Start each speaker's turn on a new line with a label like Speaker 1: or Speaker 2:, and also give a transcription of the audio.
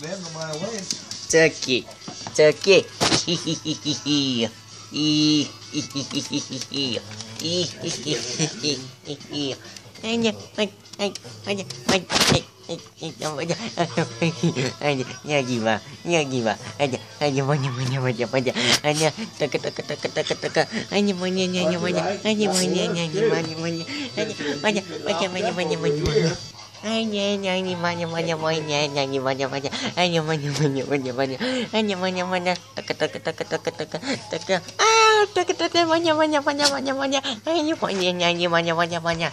Speaker 1: them to my way.
Speaker 2: Turkey, turkey. Hee-hee-hee-hee-hee. Hee-hee-hee-hee-hee. Hee-hee-hee-hee-hee. Аня, ай, ай, Аня, ай, ай, ай, ай, Аня, Аня, Ягива, Ягива, Аня, Аня, Маня, Маня, Маня, Маня, Аня, така, така, така, така, така, Аня, Маня, Няня, Маня, Аня, Маня, Няня, Маня, Маня, Аня, Маня, Маня, Маня, Маня, Маня, Маня. Ай, не, не, не, Маня, Маня, Маня, не, не, не, Маня, Маня, Аня, Маня, Маня, Маня, Маня, Аня, Маня, Маня, така, така, така, така, така, така, а, така, така, Маня, Маня, Маня, Маня, Маня, Аня, Маня, Няня, Маня, Маня, Маня.